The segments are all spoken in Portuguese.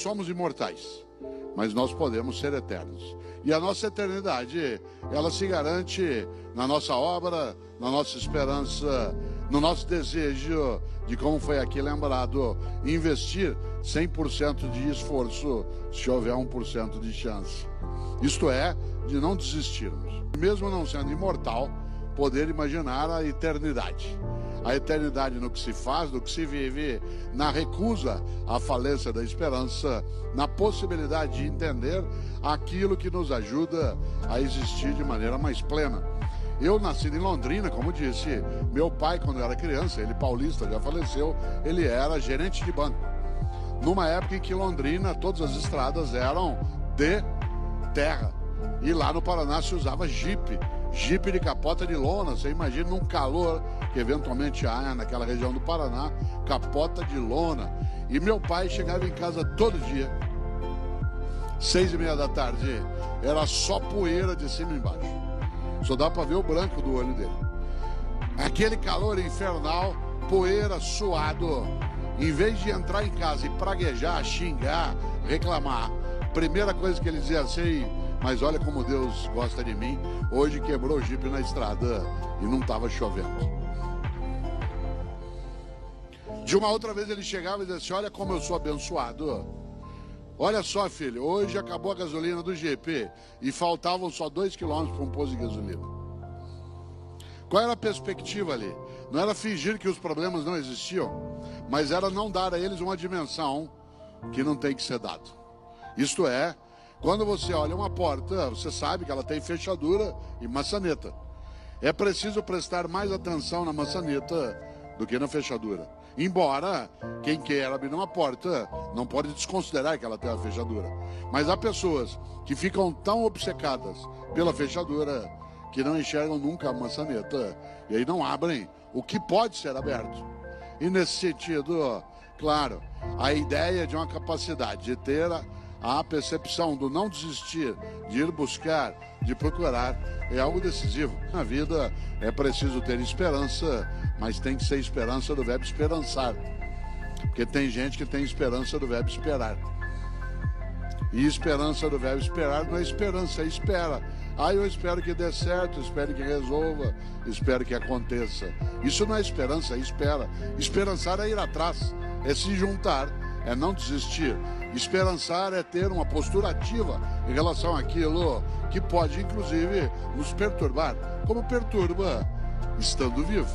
somos imortais, mas nós podemos ser eternos. E a nossa eternidade, ela se garante na nossa obra, na nossa esperança, no nosso desejo de, como foi aqui lembrado, investir 100% de esforço se houver 1% de chance. Isto é, de não desistirmos. Mesmo não sendo imortal, poder imaginar a eternidade a eternidade no que se faz, no que se vive, na recusa à falência da esperança, na possibilidade de entender aquilo que nos ajuda a existir de maneira mais plena. Eu nasci em Londrina, como disse, meu pai, quando era criança, ele paulista, já faleceu, ele era gerente de banco. Numa época em que Londrina, todas as estradas eram de terra. E lá no Paraná se usava jipe Jipe de capota de lona, você imagina num calor que eventualmente há naquela região do Paraná, capota de lona. E meu pai chegava em casa todo dia, seis e meia da tarde, era só poeira de cima e embaixo. Só dá para ver o branco do olho dele. Aquele calor infernal, poeira, suado. Em vez de entrar em casa e praguejar, xingar, reclamar, primeira coisa que ele dizia assim, mas olha como Deus gosta de mim. Hoje quebrou o jipe na estrada e não estava chovendo. De uma outra vez ele chegava e dizia assim: Olha como eu sou abençoado. Olha só, filho, hoje acabou a gasolina do GP e faltavam só dois quilômetros para um posto de gasolina. Qual era a perspectiva ali? Não era fingir que os problemas não existiam, mas era não dar a eles uma dimensão que não tem que ser dado. Isto é, quando você olha uma porta, você sabe que ela tem fechadura e maçaneta. É preciso prestar mais atenção na maçaneta do que na fechadura. Embora quem quer abrir uma porta não pode desconsiderar que ela tem a fechadura. Mas há pessoas que ficam tão obcecadas pela fechadura que não enxergam nunca a maçaneta e aí não abrem o que pode ser aberto. E nesse sentido, claro, a ideia de uma capacidade de ter a percepção do não desistir, de ir buscar, de procurar, é algo decisivo. Na vida é preciso ter esperança, mas tem que ser esperança do verbo esperançar. Porque tem gente que tem esperança do verbo esperar. E esperança do verbo esperar não é esperança, é espera. Ah, eu espero que dê certo, espero que resolva, espero que aconteça. Isso não é esperança, é espera. Esperançar é ir atrás, é se juntar, é não desistir. Esperançar é ter uma postura ativa em relação àquilo que pode, inclusive, nos perturbar, como perturba estando vivo.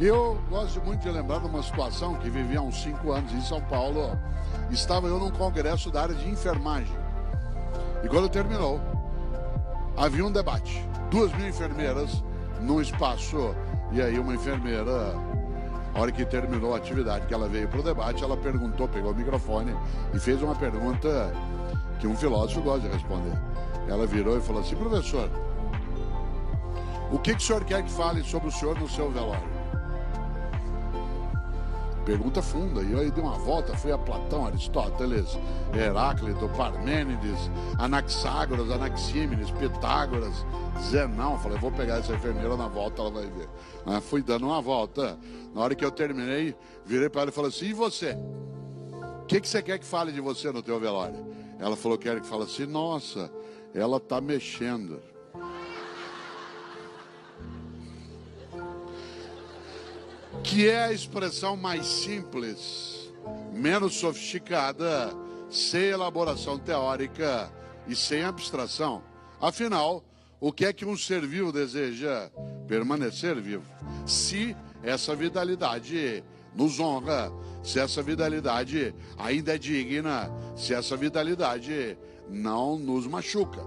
Eu gosto muito de lembrar de uma situação que vivi há uns cinco anos em São Paulo. Estava eu num congresso da área de enfermagem. E quando terminou, havia um debate. Duas mil enfermeiras num espaço. E aí uma enfermeira a hora que terminou a atividade, que ela veio para o debate, ela perguntou, pegou o microfone e fez uma pergunta que um filósofo gosta de responder. Ela virou e falou assim, professor, o que, que o senhor quer que fale sobre o senhor no seu velório? Pergunta funda. E eu aí dei uma volta, fui a Platão, Aristóteles, Heráclito, Parmênides, Anaxágoras, Anaxímenes, Pitágoras, Zenão. Falei, vou pegar essa enfermeira na volta, ela vai ver. Ah, fui dando uma volta. Na hora que eu terminei, virei para ela e falei assim: e você? O que, que você quer que fale de você no teu velório? Ela falou: quero que fale assim, nossa, ela está mexendo. que é a expressão mais simples, menos sofisticada, sem elaboração teórica e sem abstração. Afinal, o que é que um ser vivo deseja? Permanecer vivo. Se essa vitalidade nos honra, se essa vitalidade ainda é digna, se essa vitalidade não nos machuca.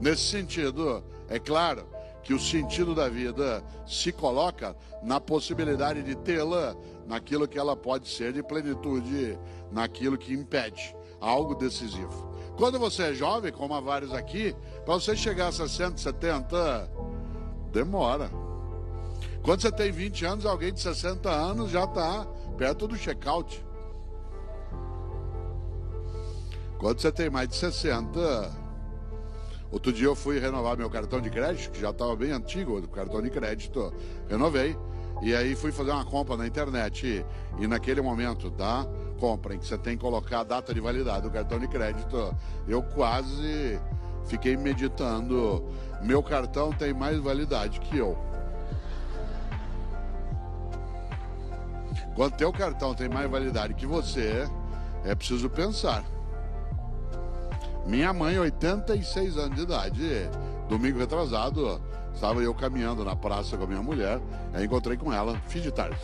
Nesse sentido, é claro, que o sentido da vida se coloca na possibilidade de tê-la naquilo que ela pode ser de plenitude, naquilo que impede algo decisivo. Quando você é jovem, como há vários aqui, para você chegar a 60, 70, demora. Quando você tem 20 anos, alguém de 60 anos já está perto do check-out. Quando você tem mais de 60, Outro dia eu fui renovar meu cartão de crédito, que já estava bem antigo, o cartão de crédito, renovei. E aí fui fazer uma compra na internet e, e naquele momento, tá? compra, em que você tem que colocar a data de validade do cartão de crédito, eu quase fiquei meditando. Meu cartão tem mais validade que eu. Quando teu cartão tem mais validade que você, é preciso pensar. Minha mãe, 86 anos de idade, domingo retrasado, estava eu caminhando na praça com a minha mulher, aí encontrei com ela, fim de tarde.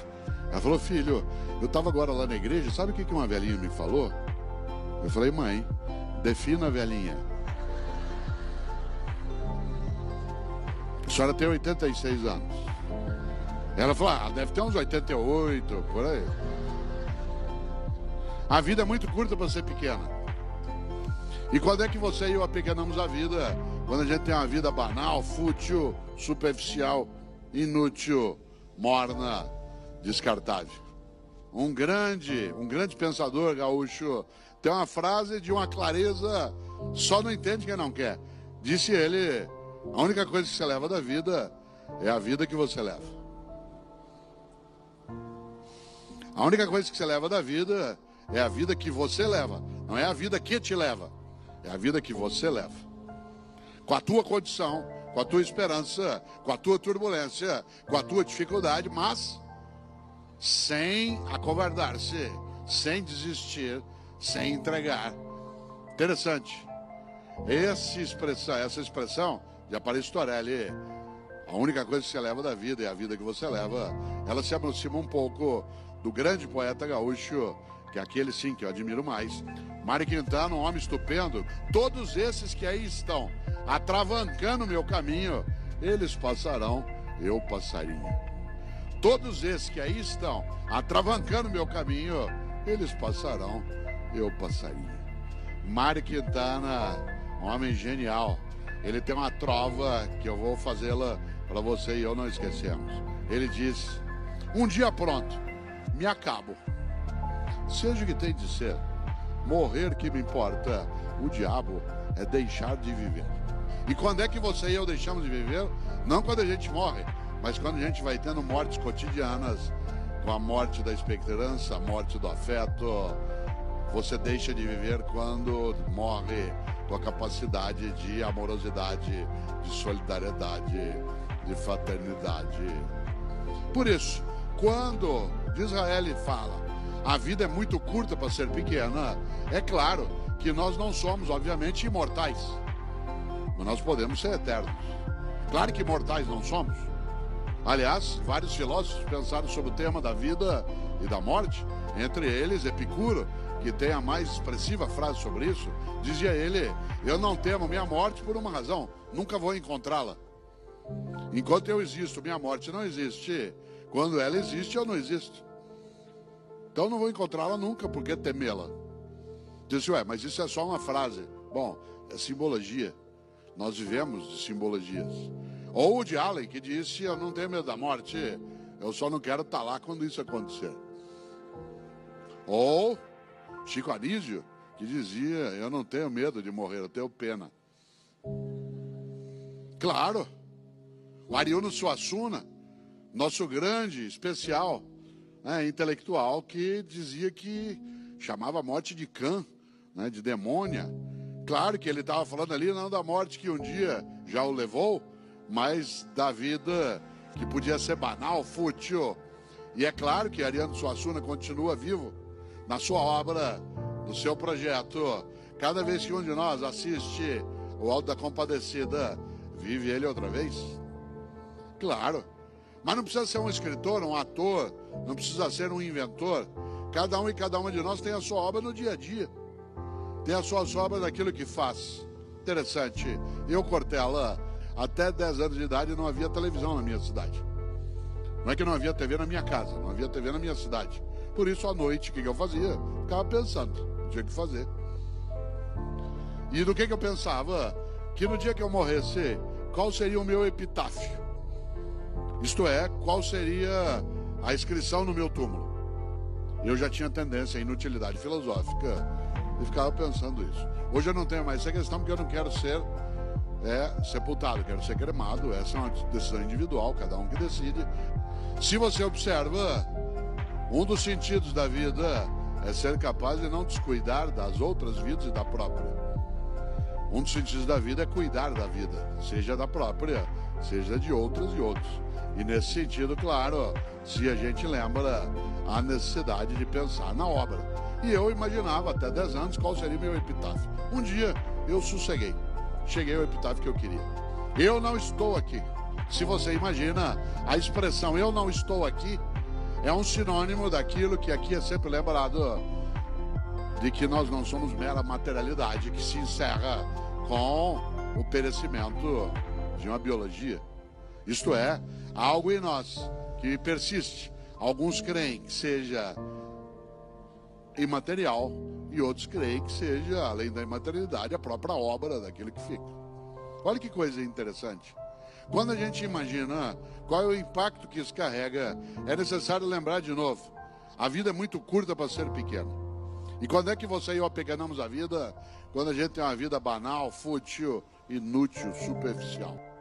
Ela falou, filho, eu estava agora lá na igreja, sabe o que uma velhinha me falou? Eu falei, mãe, defina a velhinha. A senhora tem 86 anos. Ela falou, ah, deve ter uns 88, por aí. A vida é muito curta para ser pequena. E quando é que você e eu apequenamos a vida? Quando a gente tem uma vida banal, fútil, superficial, inútil, morna, descartável. Um grande, um grande pensador gaúcho tem uma frase de uma clareza, só não entende quem não quer. Disse ele: a única coisa que você leva da vida é a vida que você leva. A única coisa que você leva da vida é a vida que você leva, não é a vida que te leva. É a vida que você leva. Com a tua condição, com a tua esperança, com a tua turbulência, com a tua dificuldade, mas sem acovardar-se, sem desistir, sem entregar. Interessante. Essa expressão, essa expressão de Aparício Torelli, a única coisa que você leva da vida é a vida que você leva, ela se aproxima um pouco do grande poeta gaúcho que é aquele sim que eu admiro mais. Mário Quintana, um homem estupendo. Todos esses que aí estão atravancando meu caminho, eles passarão, eu passarinho. Todos esses que aí estão atravancando meu caminho, eles passarão, eu passarinho. Mário Quintana, um homem genial. Ele tem uma trova que eu vou fazê-la para você e eu não esquecemos. Ele diz: Um dia pronto, me acabo. Seja o que tem de ser, morrer que me importa. O diabo é deixar de viver. E quando é que você e eu deixamos de viver? Não quando a gente morre, mas quando a gente vai tendo mortes cotidianas, com a morte da esperança, a morte do afeto. Você deixa de viver quando morre com a capacidade de amorosidade, de solidariedade, de fraternidade. Por isso, quando Israel fala a vida é muito curta para ser pequena. É claro que nós não somos, obviamente, imortais, mas nós podemos ser eternos. Claro que imortais não somos. Aliás, vários filósofos pensaram sobre o tema da vida e da morte, entre eles Epicuro, que tem a mais expressiva frase sobre isso. Dizia ele: Eu não temo minha morte por uma razão, nunca vou encontrá-la. Enquanto eu existo, minha morte não existe. Quando ela existe, eu não existo. Então não vou encontrá-la nunca, porque temê-la. Disse, ué, mas isso é só uma frase. Bom, é simbologia. Nós vivemos de simbologias. Ou o de Allen, que disse, eu não tenho medo da morte, eu só não quero estar lá quando isso acontecer. Ou Chico Anísio, que dizia, eu não tenho medo de morrer, eu tenho pena. Claro, o Ariano Suassuna, nosso grande, especial né, intelectual que dizia que chamava a morte de cã, né, de demônia. Claro que ele estava falando ali não da morte que um dia já o levou, mas da vida que podia ser banal, fútil. E é claro que Ariano Suassuna continua vivo na sua obra, no seu projeto. Cada vez que um de nós assiste o Alto da Compadecida, vive ele outra vez? Claro. Mas não precisa ser um escritor, um ator, não precisa ser um inventor. Cada um e cada uma de nós tem a sua obra no dia a dia. Tem a sua obra daquilo que faz. Interessante. Eu, Cortella, até 10 anos de idade não havia televisão na minha cidade. Não é que não havia TV na minha casa, não havia TV na minha cidade. Por isso, à noite, o que eu fazia? Ficava pensando, não tinha que fazer. E do que eu pensava? Que no dia que eu morresse, qual seria o meu epitáfio? Isto é, qual seria a inscrição no meu túmulo? Eu já tinha tendência à inutilidade filosófica e ficava pensando isso. Hoje eu não tenho mais essa questão porque eu não quero ser é, sepultado, quero ser cremado. Essa é uma decisão individual, cada um que decide. Se você observa, um dos sentidos da vida é ser capaz de não descuidar das outras vidas e da própria. Um dos sentidos da vida é cuidar da vida, seja da própria, seja de outras e outros. E nesse sentido, claro, se a gente lembra a necessidade de pensar na obra. E eu imaginava até 10 anos qual seria meu epitáfio. Um dia eu sosseguei, cheguei ao epitáfio que eu queria. Eu não estou aqui. Se você imagina a expressão eu não estou aqui, é um sinônimo daquilo que aqui é sempre lembrado de que nós não somos mera materialidade que se encerra com o perecimento de uma biologia. Isto é, algo em nós que persiste. Alguns creem que seja imaterial e outros creem que seja, além da imaterialidade, a própria obra daquilo que fica. Olha que coisa interessante. Quando a gente imagina qual é o impacto que isso carrega, é necessário lembrar de novo: a vida é muito curta para ser pequena. E quando é que você e eu apeganamos a vida? Quando a gente tem uma vida banal, fútil, inútil, superficial.